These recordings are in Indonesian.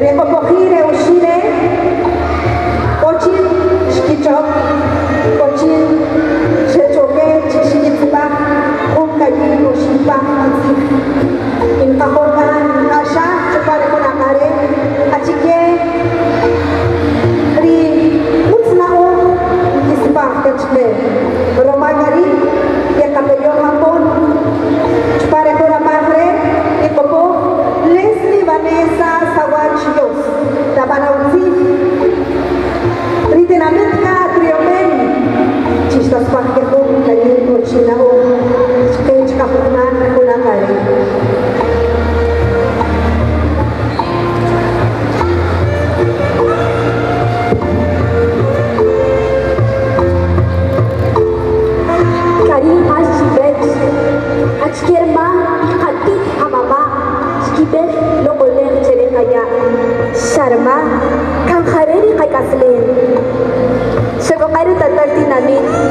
Recogire, uscire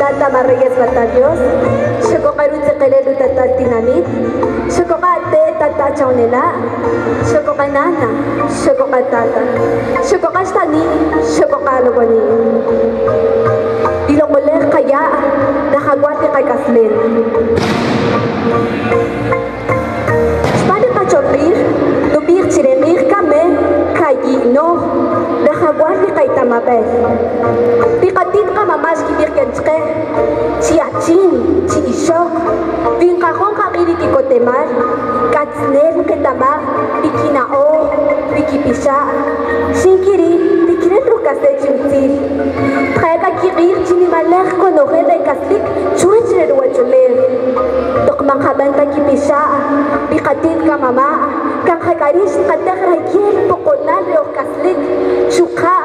Santa María Santa Dios, Shoko Karuze Kalelu Tata Tinamit, Shoko Kate Tata Chaunela, Shoko Kanana, Shoko Katata, Shoko Kastani, Shoko Kalogoni. Ilong muli kaya, nakagwati kay Kaslin. Spade pa chopir, dupir chiremir kame, kay Gino, nakagwati kay Tamabes. Pika oras kibirken tsken, tsi atsin, tsi ishok, bin kajon kakiri kikotemar, katznel ketamar, pikinao, pikipisa, shinkiri, tikiren rukase chimtsil. Treka kirir chinimaler konore de kaslik, chuen chirerua chuler. Tokman kabanta kipisa, pikatin kamama, kakakarin shikatek rakiel pokonal reokaslik, chukaa,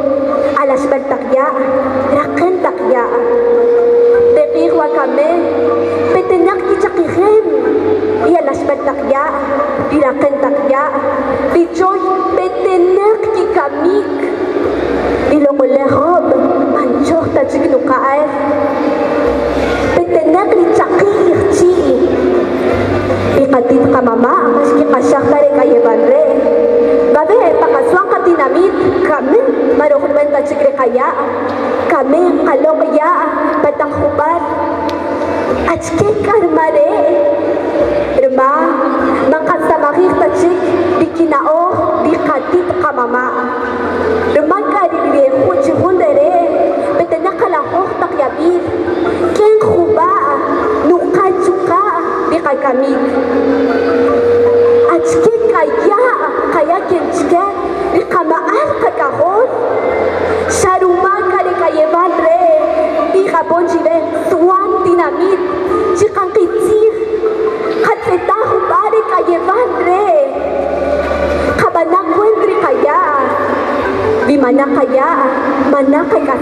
ket kamama mas ki kasyakta re kayeban re babe pakaswang katinamit kami marukul man tachikre kaya kami kalok ya patang hubar at ke karmare Irma, ta chik di kinao di katit kamama Irma ka di rehun jihun dere betenakalang oh takyabir Kaya kamili. Achke kaya kayaken chka ikama alta kahon sharumaka de kayevan re i japon chire suan dinamit chikan kitzir katletahu bare kayevan re kabanak wendri kaya bimana kaya manak kaya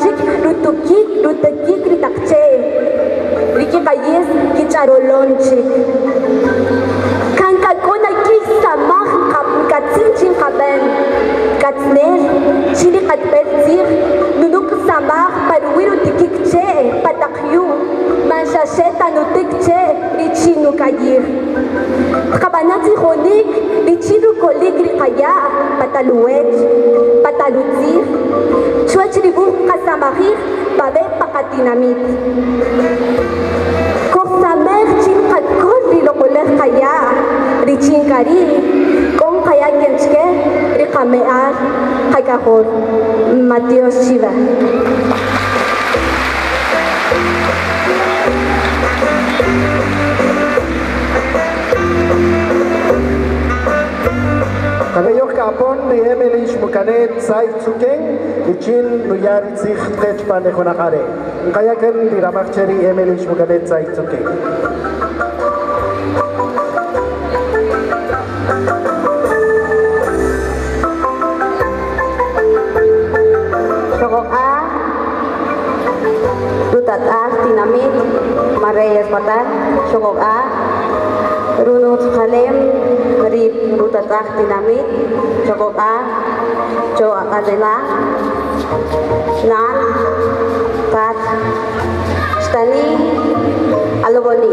rutukik, rutukik ritakche, wiki bayes kicharolonchi. Kankakuna kik samah kap katzin chin kaben, katzner, chili katbel tzir, nunuk samah parwiru tikik che, patakyu, manshasheta nutik che, pataluet, patalutzir, chilibur kasamahir babe pakatinamit. Kosamer chinkat kolli lokoler kaya richinkari kong kaya kenchke rikamear kaikahor Matios Shiva. Kada yo kapon ni Emily כנד צי צוקן, וצ'ין נויר צריך תחצ'פה נכונה חרי. קיה כן לרמח צ'רי אמילי שמוגנד צי צוקן. Dutat A, Tinamit, A, Runut Halem, Rib Dutat A, Tinamit, Sokok A, Jo Adela, Nan, Tat, Stani, Aluboni,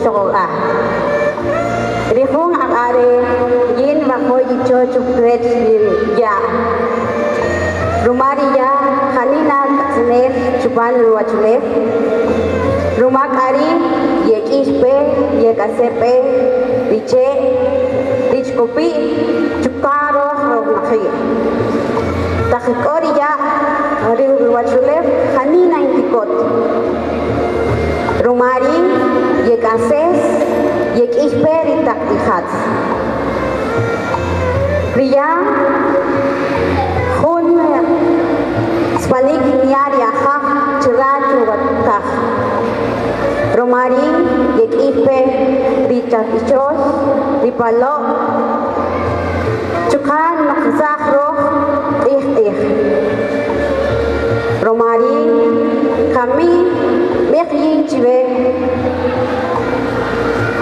Sokok A. Rihung akare, yin makoy icho chukret ya. Rumaria Hanina Tsnef Chupan Ruachulef Rumakari Yekispe Yekasepe Riche Richkopi Chukaro Romahi Takikoria Ruachulef Hanina Intikot Rumari Yekases Yekispe Ritakihats Ria Hun Spalik niari aha ceratu watah. Romari yek ipe di ichos di palo. Cukan makzah roh ih ih. Romari kami mekyin ciwe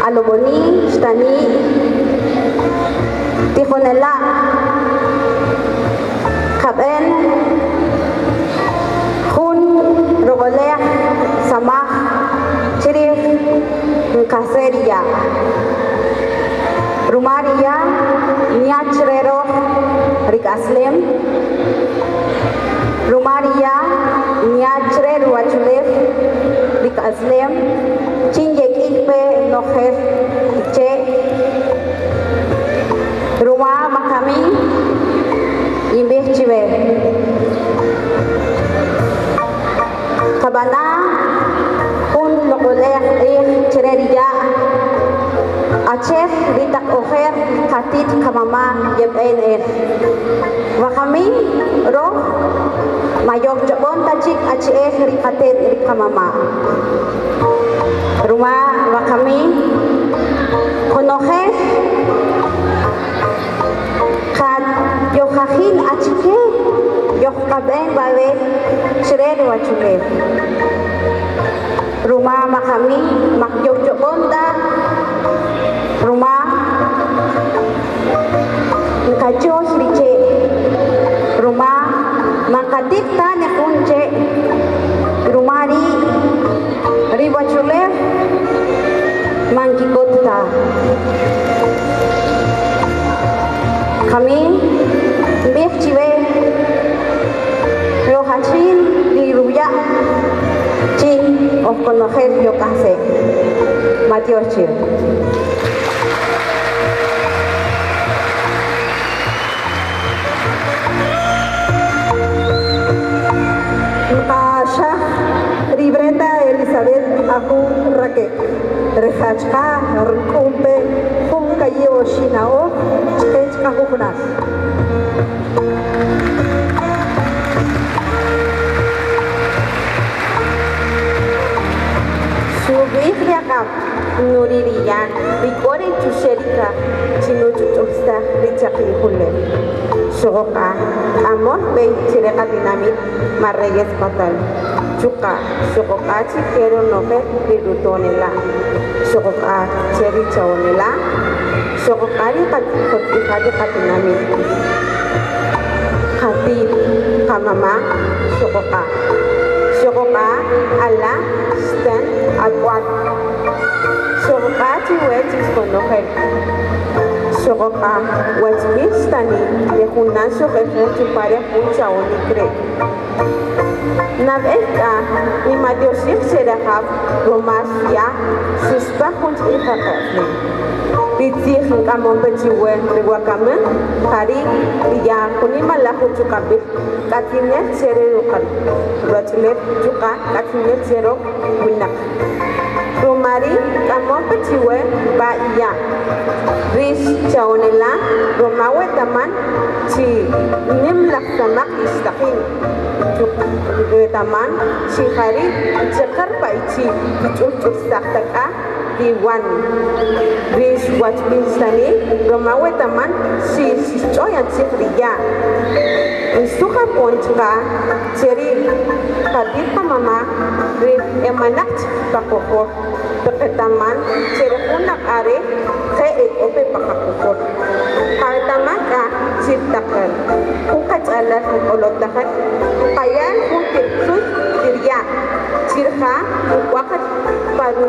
aloboni stani tihonela kaben hun rogoleh samah cirif kaseria rumaria niachrero rikaslem rumaria niachre ruachulef rikaslem kamama yem en en wakami roh mayok jabon tacik aceh rikatet rikamama rumah wakami konoher kat yohahin achike yoh kabeng bawe shred wachule rumah makami mak jok Georgia. Pasha Ribrenda Elizabeth Ahun Raquel. Rejachka Rkumpe Hunkayi Oshinao Chkechka Hukunas. Biblia acá. Yakam nuririyan rikore chusherika chinu chuchusta richaki hulle Shoka amor be chireka dinamit marreyes patal chuka shoka chikero noke rirutonela shoka cheri chaonela shoka ri kati kati katinamit kati kamama Jamaah Allah stand at one. شقت wet is for no help شقا what means standing. يكون شقفون تبارك وشعون كريك نبقى لما دوشيخ شرخب وماشيا سسبخون إخاقفني Pitih kamon pejiwe riwakame kari iya kuni malahu cukabit katinya sererukan. Rojlet juga katinya zero winak. Romari kamope chiwe ba iya. Rish chaonela Romawe taman chi nim laksamak istakin. taman chi hari jakar pa ichi chuchuk saktaka diwan. Rish wat binstani Romawe taman chi choyan chikriya. Suka ponchka ceri kadir pa mama rin emanak pakokot peketaman ceri unak are ke et ope pakakokot kartaman ka ciptakan ukat alat olotakan kayan ukit sus dirya cirha wakat paru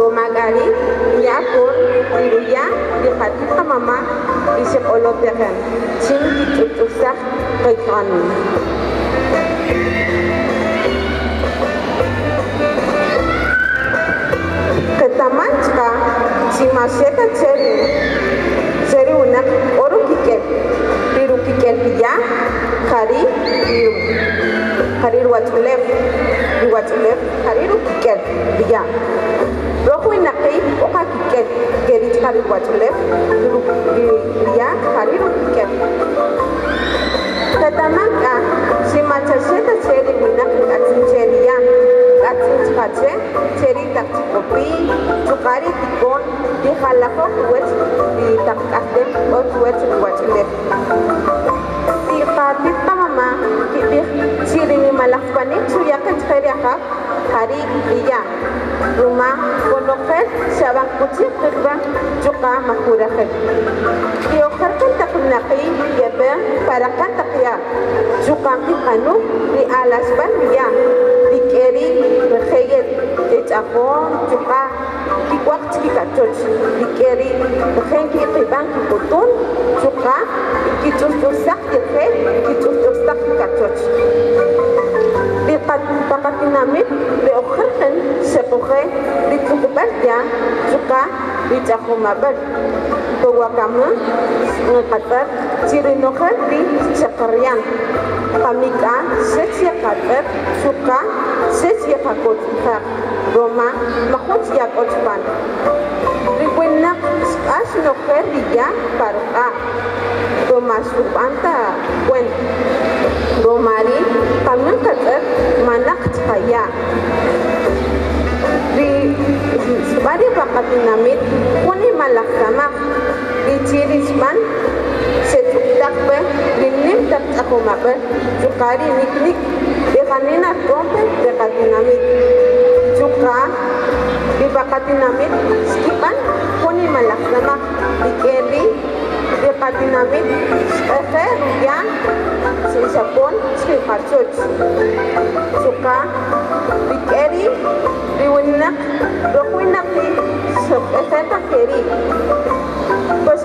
Romagali, Yapur, Diruya, Dikhatit ka mama, isip olotakan Cing ditutusak kay kanu. Ketamanchka, si maseta ceri, unak oru kiket, biru kiket dia, kari ruwatulef, ruwatulef, kari ru kiket dia. Rohu inaki oka kiket, gerit kari biru dia, kari ru kiket. Katamanka, si machacheta ceri atin chkache, ceri tak kopi, chukari tikon, di halako kuwet, di tak akdem, o kuwet ruwatulef. Di kapit pa mama, kibik ciri ni malakpani, suyakan ceriaka, hari iya. Rumah konoket, sabang kucing kerba, juga makuraket. Diokarkan tak naki, yebe, parakan tak ya. Juga kanu, di alas ban ya. Di keri, berkhayat, ejabon, juga kikwak cika coach. Di keri, berkhayat kibang kiputun, juga ikicus-cusak, yebe, ikicus-cusak kika coach. Di pakat dinamit, di okharkan, sepuhe, di tukubat ya, juga di cakumabat. Bawa kamu, ngekatar, ciri nokar di cakarian. Kamika, setia katar, suka, setia kakot ka. Roma, makot ya kotpan. Rikwenak, as και να δείξουμε ότι η καλή γλυκνή δεν είναι πίσω από την καλή γλυκνή. Η καλή γλυκνή δεν είναι πίσω από την καλή γλυκνή. Η καλή γλυκνή δεν είναι πίσω από την καλή γλυκνή. Η καλή γλυκνή δεν είναι πίσω από την καλή γλυκνή.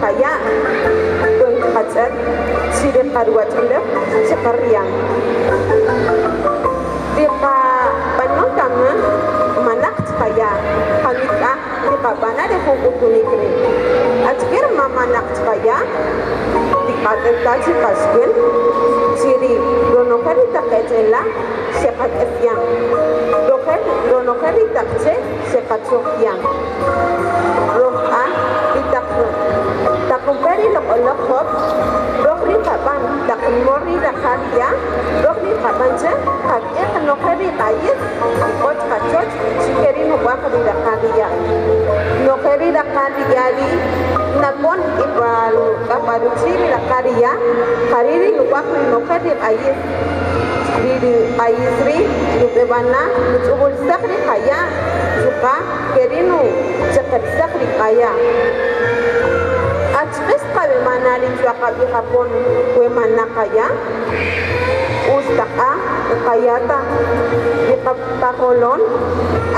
kame manak kaya. Atgerma kata ka roku naki sok iya tuka maut sa rupisa siyuk skab anse. Dan kata tak ikwa kame manak silpun kaya. Kata ka di halako tahunak Ukri kapanga kame katot riulef singkit kaya Kung kacat sirip karuat ulef sekarian Di ka panong kame manak kaya Kamika di ka bana de hukutunikri At kira mamanak kaya Di katenta si kaskin Siri dono kari taketela sekat efyang Doken dono kari takce sekat sokyang kaban takumori dakaria Rokri kaban je kak ek nokari kayit Ikot kacot sikeri nubakari dakaria Nokari dakaria di Nakon ibaru kabaru siri dakaria Kariri nubakari nokari kayit di ayisri lubebana lutubul sakri kaya juga kerinu cepat sakri kaya Sipesqabe manalinchwaqapi qhaponi wemanaqa ya ustaqa ah, iqayata iqaptaqolon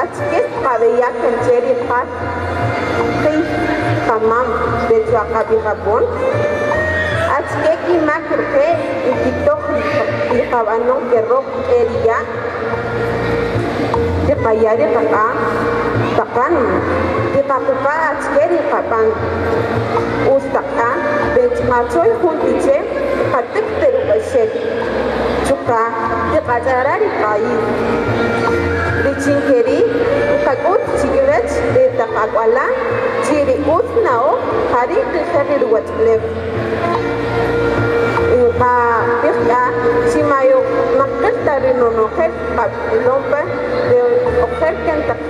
achkisqabe ya kencheri qat qiy tamam dechwaqapi qhapon achkeki makrqe ikitoj iqabanon kerroj q'eri ya. Tiqayari qaq'a Takan, Ikakuka, Achkeri, Kapan, Ustaka, Benchmachoy, Juntiche, Katik, Terubashet, Chuka, Ikacharari, Kai, Richinkeri, Kakut, Chigiret, de Takakwala, Chiri Ut Nao, Hari, Krishari, Watlev. Inka, Pirka, Chimayo, Makatari, Nonohet, Papilompa, de Ojer Kentak,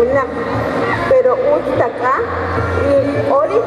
Unak, pero Utaka, y Ori,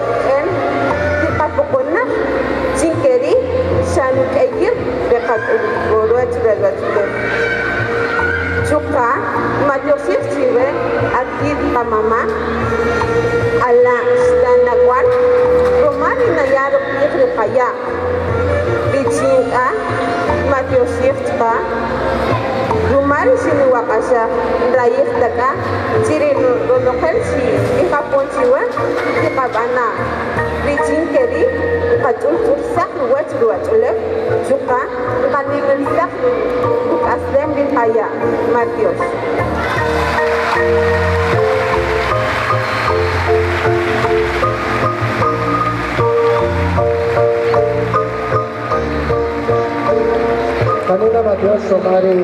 Kanina Matios Somari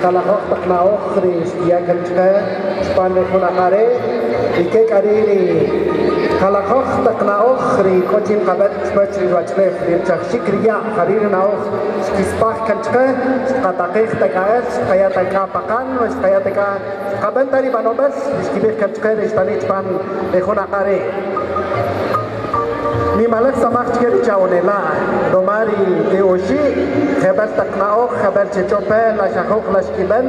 Kalakok Taknaok Ri Stia Kanchka Spande Kunakare Ike Kariri Kalachok naoch ri kotim kabet spetri vachnef rinchach shikriya harir naoch shkispach kanchke shkatakich tekaes shkayateka pakan shkayateka kabentari banobes shkibich kanchke rishtanich pan bechonakare. Mi malak samak chikeri chaonela domari e oshi khabar taknao khabar chechope la shakok la shkiban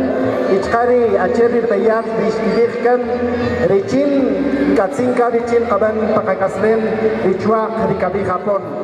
ichkari acheri beyat bishkibirkan richin katsinka richin qaban pakakaslen richuak rikabi japon